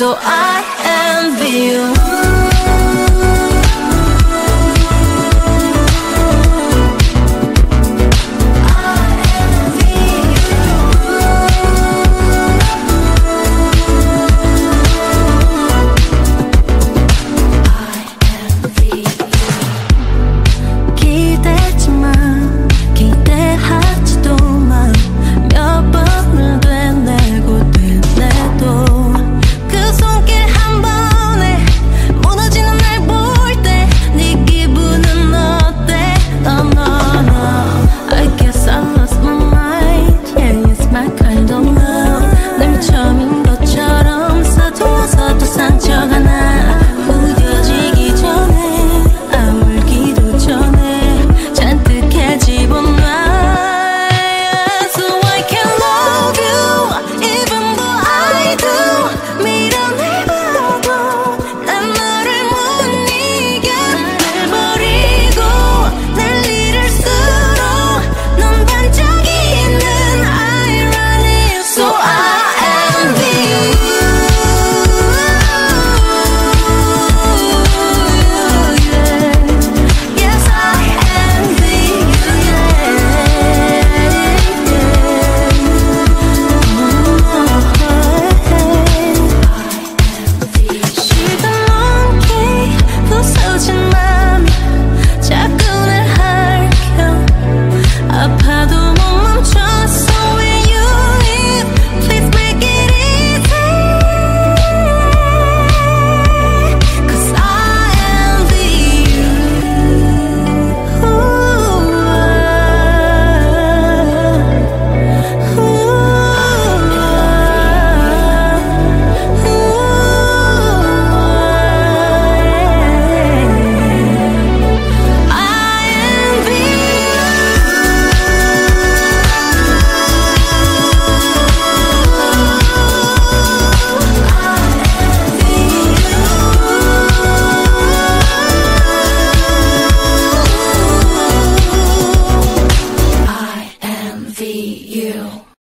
So I envy you.